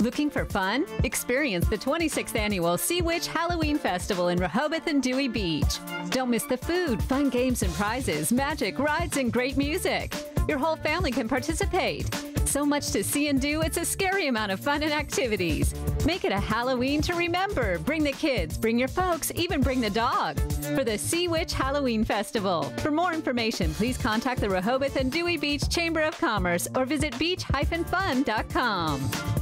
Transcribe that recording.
Looking for fun? Experience the 26th annual Sea Witch Halloween Festival in Rehoboth and Dewey Beach. Don't miss the food, fun games and prizes, magic, rides, and great music. Your whole family can participate. So much to see and do, it's a scary amount of fun and activities. Make it a Halloween to remember. Bring the kids, bring your folks, even bring the dog for the Sea Witch Halloween Festival. For more information, please contact the Rehoboth and Dewey Beach Chamber of Commerce or visit beach-fun.com.